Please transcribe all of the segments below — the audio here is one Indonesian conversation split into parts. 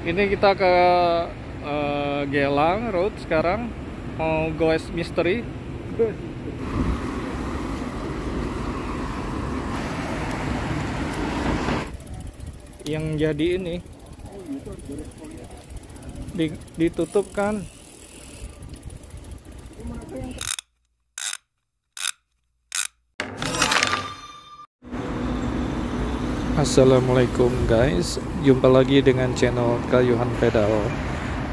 Ini kita ke eh, Gelang Road sekarang mau goes mystery. Yang jadi ini di- ditutup kan? Assalamualaikum guys. Jumpa lagi dengan channel Kayuhan Pedal.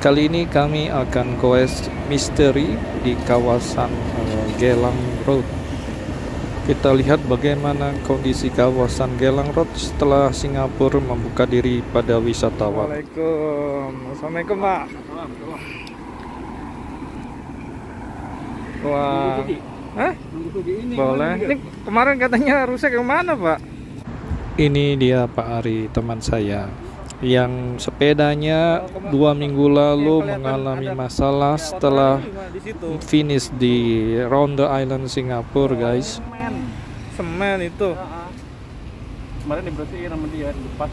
Kali ini kami akan quest misteri di kawasan eh, Gelang Road. Kita lihat bagaimana kondisi kawasan Gelang Road setelah Singapura membuka diri pada wisatawan. Assalamualaikum. Assalamualaikum Pak. Wah. Hah? Boleh. Ini kemarin katanya rusak yang mana Pak? Ini dia Pak Ari, teman saya yang sepedanya dua minggu lalu mengalami masalah setelah finish di Round the Island Singapura, guys. Semen. Semen itu. Kemarin dibersihin sama dia lepas.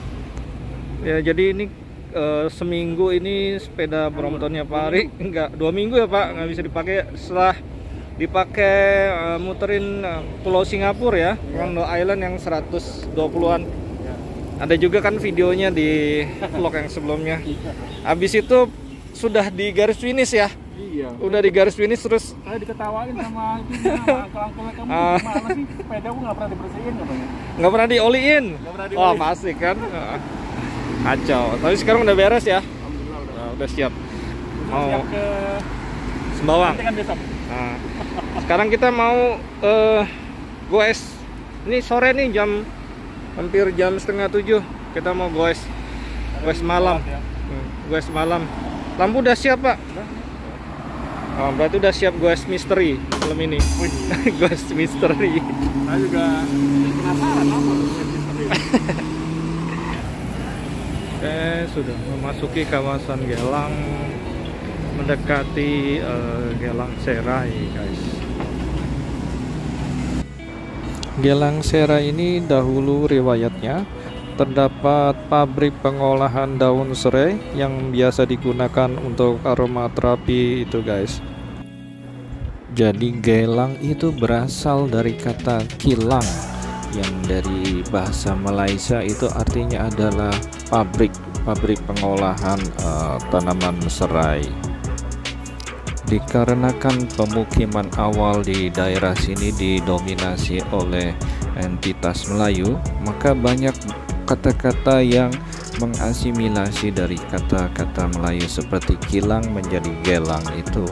Ya, jadi ini eh, seminggu ini sepeda Bromptonnya Pak Ari enggak dua minggu ya Pak nggak bisa dipakai setelah dipakai eh, muterin eh, Pulau Singapura ya, the Island yang 120-an. Ada juga kan videonya di vlog yang sebelumnya. Habis itu sudah di garis finish ya. Iya. Udah di garis finish terus Saya diketawain sama itu sama angkel-angkelnya kamu Ah. gimana sih? Sepeda aku nggak pernah dibersihin katanya. nggak pernah dioliin. Nggak pernah Wah dioliin. pasti kan. Heeh. Kacau. Tapi sekarang udah beres ya. Alhamdulillah udah. Nah, udah siap. Mau Siap ke Sembawang. nanti kan besok. Nah, sekarang kita mau eh goes. Ini sore nih jam hampir jam setengah tujuh. Kita mau goes. Goes malam. Ya. Hmm, goes malam. Lampu udah siap pak. Oh, berarti udah siap goes misteri film ini. Wih, goes misteri. saya juga penasaran apa. Oke, sudah memasuki kawasan Gelang mendekati eh, Gelang Serai, guys. Gelang Serai ini dahulu riwayatnya terdapat pabrik pengolahan daun serai yang biasa digunakan untuk aromaterapi itu, guys. Jadi gelang itu berasal dari kata kilang yang dari bahasa Malaysia itu artinya adalah pabrik pabrik pengolahan eh, tanaman serai. Dikarenakan pemukiman awal di daerah sini didominasi oleh entitas Melayu, maka banyak kata-kata yang mengasimilasi dari kata-kata Melayu seperti kilang menjadi gelang itu.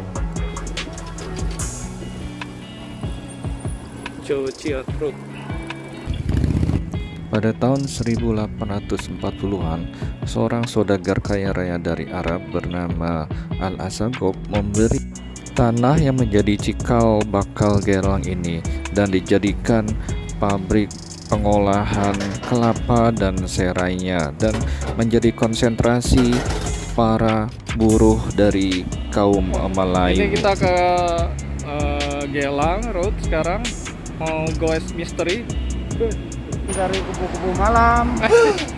Cuci Road pada tahun 1840-an, seorang saudagar kaya raya dari Arab bernama Al-Asagob memberi tanah yang menjadi cikal bakal gelang ini dan dijadikan pabrik pengolahan kelapa dan serainya dan menjadi konsentrasi para buruh dari kaum Melayu. Ini kita ke eh, Gelang Road sekarang mau goes misteri Dari kubu-kubu malam.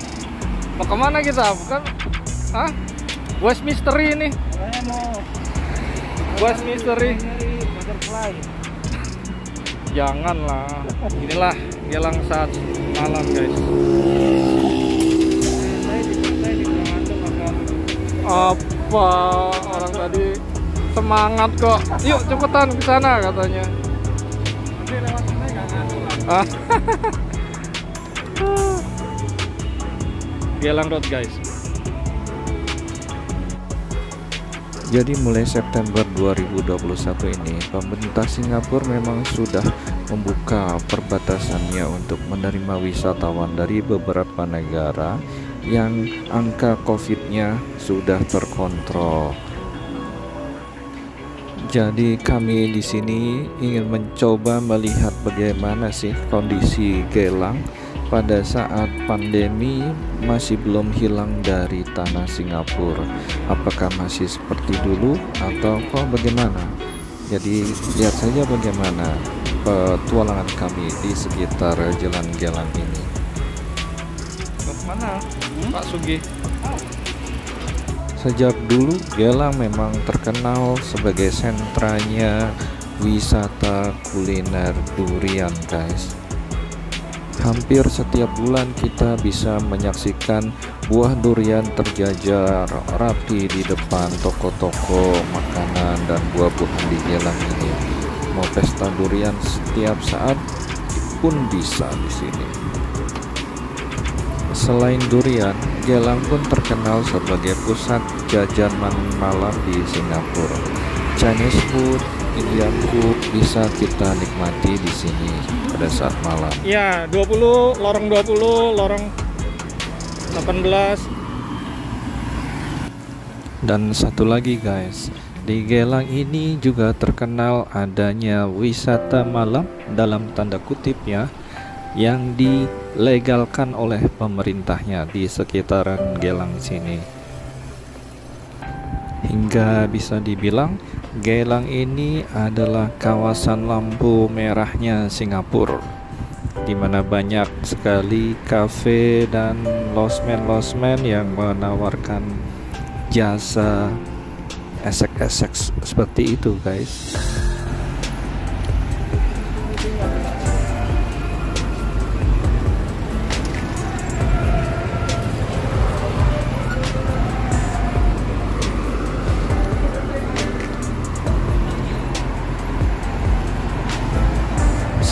Mau ke mana kita? Bukan? Hah? West Mystery ini. Saya mau West Mystery. butterfly. Janganlah. Inilah gelang saat malam, guys. Apa orang tadi semangat kok. Yuk cepetan ke sana katanya. Nanti lewat sana nggak ngantuk Gelang Road, guys. Jadi mulai September 2021 ini, pemerintah Singapura memang sudah membuka perbatasannya untuk menerima wisatawan dari beberapa negara yang angka COVID-nya sudah terkontrol. Jadi kami di sini ingin mencoba melihat bagaimana sih kondisi Gelang pada saat pandemi masih belum hilang dari tanah Singapura. Apakah masih seperti dulu atau kok bagaimana? Jadi lihat saja bagaimana petualangan kami di sekitar jalan Gelang ini. Mana? Pak Sugi. Sejak dulu Gelang memang terkenal sebagai sentranya wisata kuliner durian guys Hampir setiap bulan kita bisa menyaksikan buah durian terjajar rapi di depan toko-toko makanan dan buah-buahan di Gelang ini. Mau pesta durian setiap saat pun bisa di sini. Selain durian, Gelang pun terkenal sebagai pusat jajanan malam di Singapura. Chinese food, Indian food bisa kita nikmati di sini pada saat malam. Ya, 20, lorong 20, lorong 18. Dan satu lagi guys, di Gelang ini juga terkenal adanya wisata malam dalam tanda kutip ya yang dilegalkan oleh pemerintahnya di sekitaran Gelang sini. Hingga bisa dibilang Gelang ini adalah kawasan lampu merahnya Singapura di mana banyak sekali kafe dan losmen-losmen yang menawarkan jasa esek-esek seperti itu guys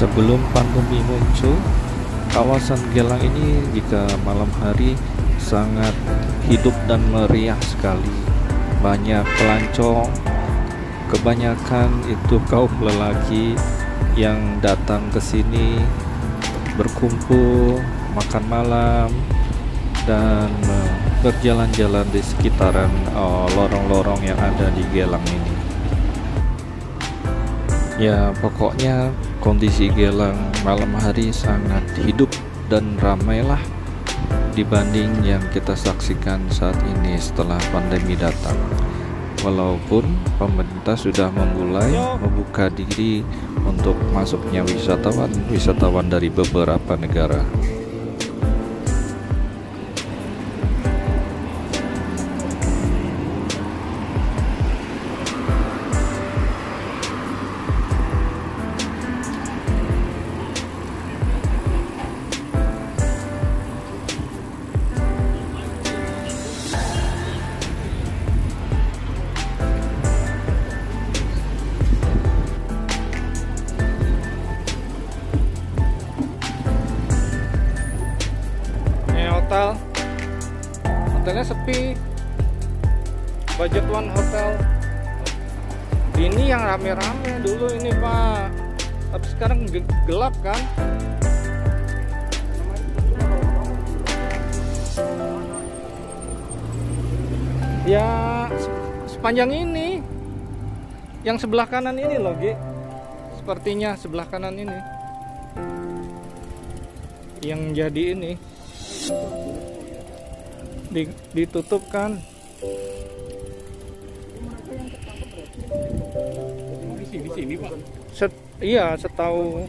Sebelum pandemi muncul, kawasan Gelang ini jika malam hari sangat hidup dan meriah sekali. Banyak pelancong, kebanyakan itu kaum lelaki yang datang ke sini berkumpul, makan malam, dan eh, berjalan-jalan di sekitaran eh, lorong-lorong uh, yang ada di Gelang ini. Ya, pokoknya kondisi Gelang malam hari sangat hidup dan ramailah dibanding yang kita saksikan saat ini setelah pandemi datang. Walaupun pemerintah sudah memulai membuka diri untuk masuknya wisatawan-wisatawan dari beberapa negara. Ya sepanjang ini. Yang sebelah kanan ini loh Gi. Sepertinya sebelah kanan ini. Yang jadi ini. Ditutup kan di sini pak. Set, iya setahu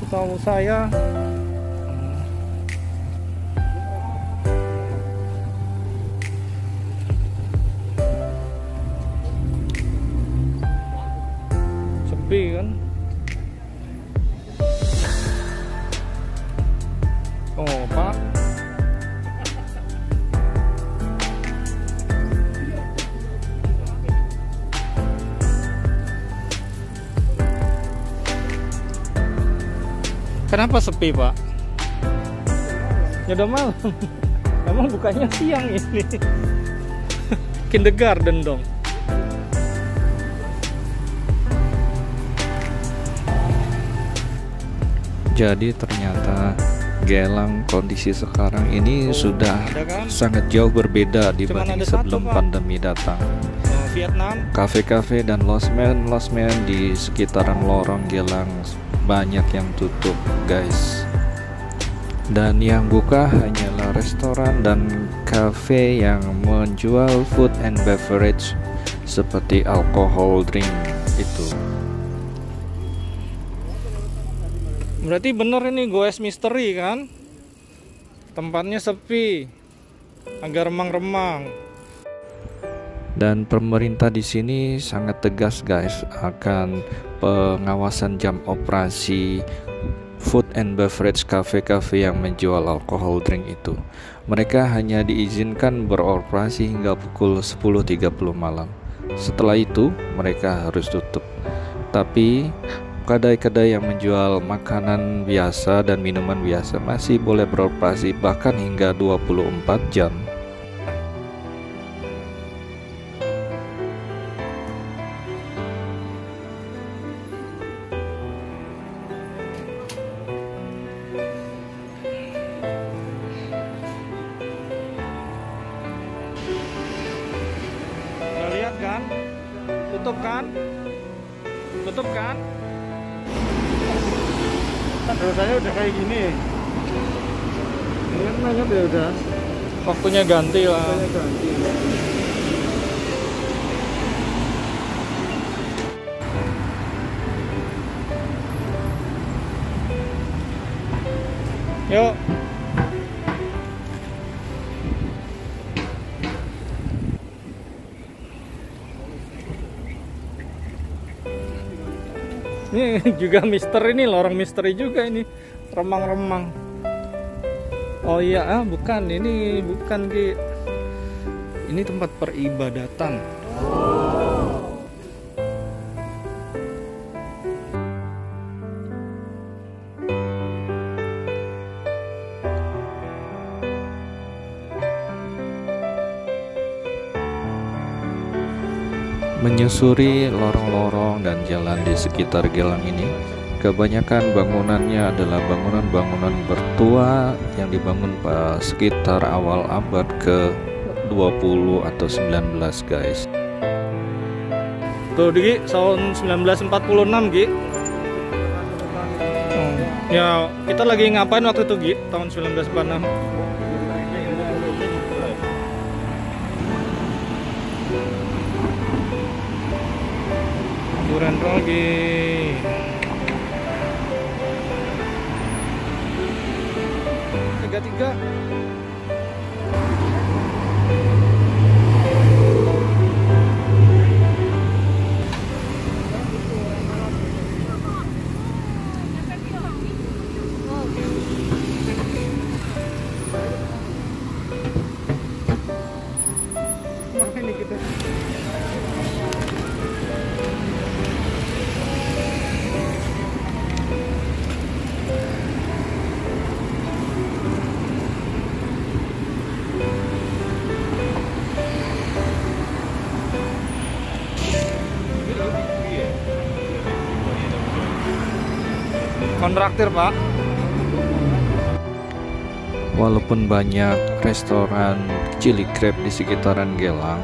setahu saya sepi kan Oh, Pak. Kenapa sepi, Pak? Ya udah malam. Emang bukanya siang ini. Kindergarten dong. Jadi ternyata Gelang kondisi sekarang ini sudah kan? sangat jauh berbeda dibanding sebelum satu, pandemi datang. Oh, Vietnam. Kafe-kafe dan losmen losmen di sekitaran lorong Gelang banyak yang tutup, guys. Dan yang buka hanyalah restoran dan kafe yang menjual food and beverage seperti alkohol drink itu. Berarti bener ini goes misteri kan? Tempatnya sepi. agak remang-remang. Dan pemerintah di sini sangat tegas guys akan pengawasan jam operasi food and beverage cafe-cafe yang menjual alkohol drink itu. Mereka hanya diizinkan beroperasi hingga pukul 10.30 malam. Setelah itu, mereka harus tutup. Tapi kedai-kedai yang menjual makanan biasa dan minuman biasa masih boleh beroperasi bahkan hingga 24 jam. Lihat kan? Tutup kan? Tutup kan? Dosanya udah kayak gini ini kan ya udah Waktunya ganti lah. banyak ganti Yuk. Ini juga misteri nih, lorong misteri juga ini. Remang-remang. Oh iya, ah bukan. Ini bukan Ki. Ini tempat peribadatan. Menyusuri lorong-lorong dan jalan di sekitar Gelang ini, kebanyakan bangunannya adalah bangunan-bangunan bertua yang dibangun pada sekitar awal abad ke-20 atau 19 guys. Tuh, Gi, tahun 1946, Gi. Ya, kita lagi ngapain waktu itu, Gi? Tahun 1946. Duran lagi. Tiga tiga. Kontraktir, Pak. Walaupun banyak restoran chili crab di sekitaran Gelang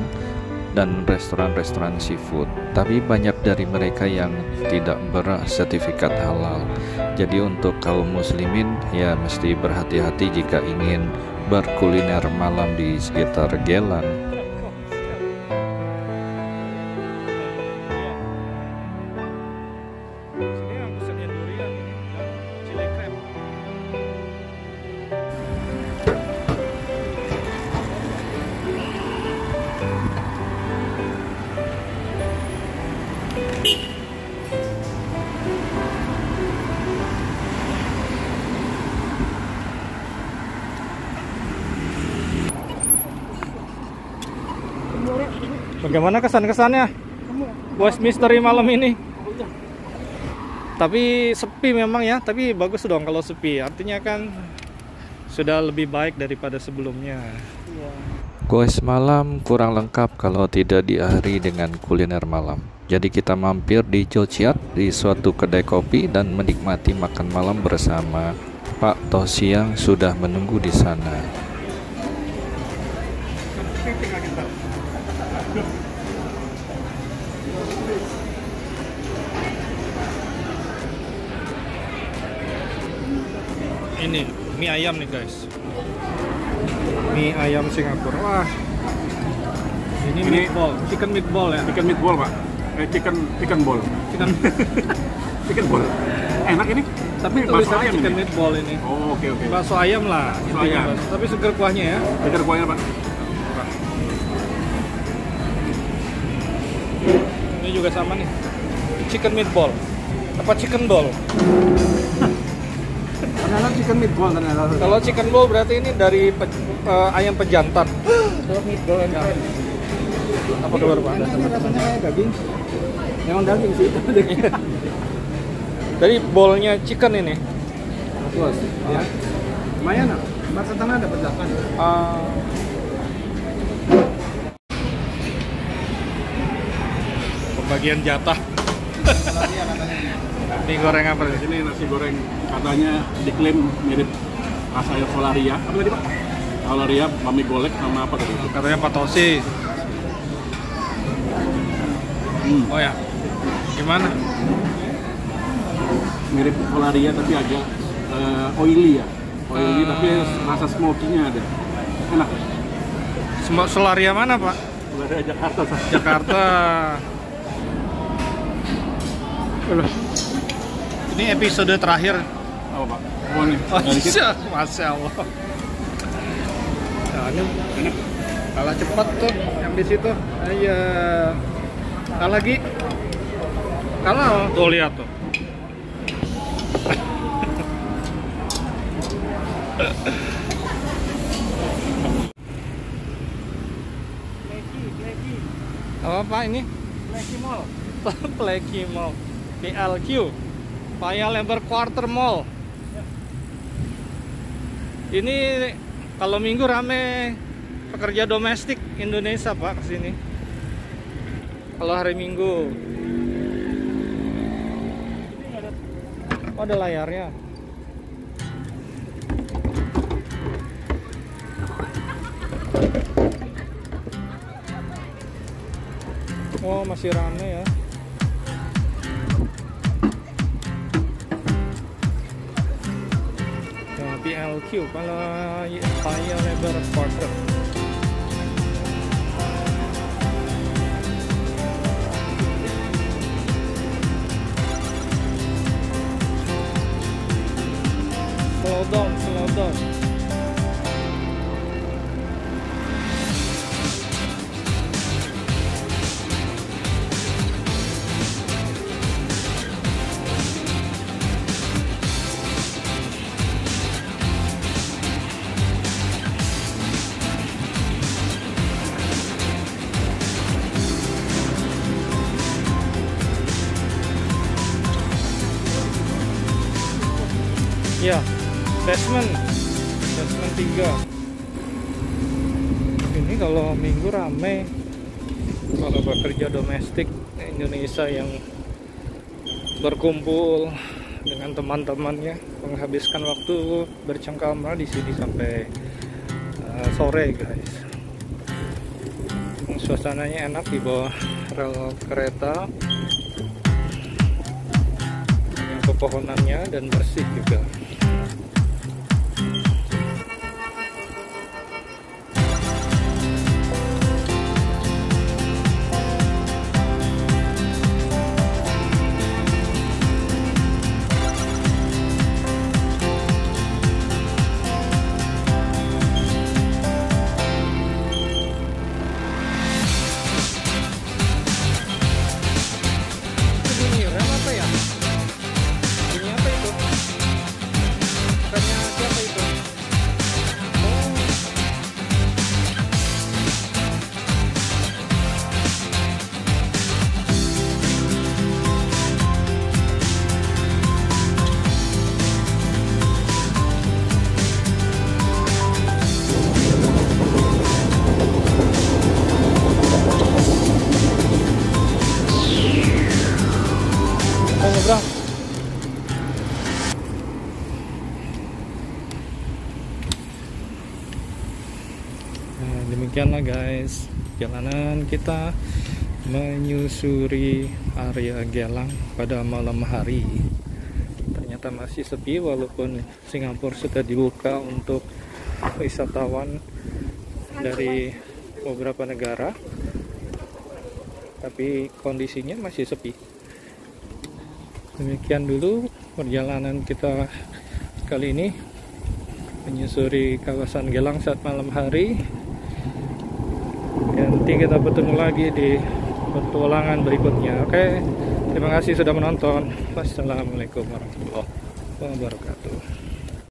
dan restoran-restoran seafood, tapi banyak dari mereka yang tidak bersertifikat halal. Jadi untuk kaum muslimin ya mesti berhati-hati jika ingin berkuliner malam di sekitar Gelang. Bagaimana kesan-kesannya? West Mystery malam ini? Tapi sepi memang ya, tapi bagus dong kalau sepi. Artinya kan sudah lebih baik daripada sebelumnya. Goes malam kurang lengkap kalau tidak diakhiri dengan kuliner malam. Jadi kita mampir di Jociat di suatu kedai kopi dan menikmati makan malam bersama Pak Tosi yang sudah menunggu di sana. Ini mie ayam nih guys. Mie ayam Singapura. Wah. Ini, Ini- meatball, chicken meatball ya. chicken meatball pak eh chicken chicken ball Chicken chicken ball enak ini Tapi bakso tulisannya ayam chicken ini. meatball ini. Oh, oke oke. Bakso ayam lah, Bakso ayam. Mas. Tapi seger kuahnya ya. Segar kuahnya pak. Juga sama nih. Chicken meatball. Apa chicken ball? Ternyata chicken meatball ternyata. Kalau chicken ball berarti ini dari pe- eh, ayam pejantan. Kalau meatball Ya. Apa kabar Pak? Ini rasanya kayak daging. Memang daging sih. Dari bolnya chicken ini. Bos. Ya. Lumayan lah. Masa tanah ada pedakan. Pembagian jatah. Mie goreng apa Di nih? sini nasi goreng katanya diklaim mirip rasa solaria. Apa tadi pak? Solaria, mami golek sama apa tadi? Katanya patosi. Hmm, Oh ya. Gimana? mirip solaria tapi agak eh, oily ya. Oily Ah. tapi rasa smoky-nya ada. Enak. Solaria mana, Pak? Solaria Jakarta. Jakarta. Aduh. Ini episode terakhir. Apa pak? Oh nih. Oh, situ. iya. Masya Allah. Nah, ini Enak. kalah cepat tuh yang di situ. Iya. Kalah lagi. Kalah. Tuh lihat tuh. Apa Pak ini? Lagi Mall. Pleki Mall. PLQ. Paya Lebar Quarter Mall. Ini kalau minggu rame pekerja domestik Indonesia Pak ke sini. Kalau hari Minggu. Oh, ada layarnya. Oh, masih rame ya. Ya, PLQ kalau Paya Lebar Quarter. Slow down, slow down. Basement. Basement 3. Ini kalau minggu rame. Kalau bekerja domestik Indonesia yang berkumpul dengan teman-temannya menghabiskan waktu bercengkrama di sini sampai uh, sore guys. Suasananya enak di bawah rel kereta yang pepohonannya dan bersih juga. Thank you. Guys jalanan kita menyusuri area Gelang pada malam hari. Ternyata masih sepi walaupun Singapura sudah dibuka untuk wisatawan dari beberapa negara. Tapi kondisinya masih sepi. Demikian dulu perjalanan kita kali ini menyusuri kawasan Gelang saat malam hari nanti kita bertemu lagi di petualangan berikutnya. Oke terima kasih sudah menonton. Wassalamualaikum warahmatullahi wabarakatuh